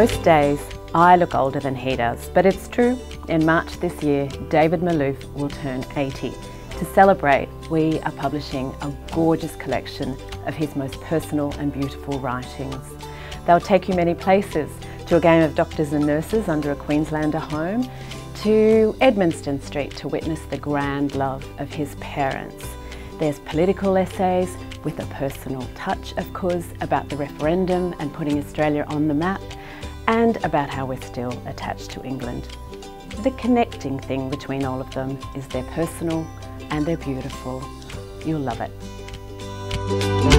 Most days I look older than he does, but it's true. In March this year, David Malouf will turn 80. To celebrate, we are publishing a gorgeous collection of his most personal and beautiful writings. They'll take you many places, to a game of doctors and nurses under a Queenslander home, to Edmondstone Street to witness the grand love of his parents. There's political essays with a personal touch, of course, about the referendum and putting Australia on the map, and about how we're still attached to England. The connecting thing between all of them is they're personal and they're beautiful. You'll love it.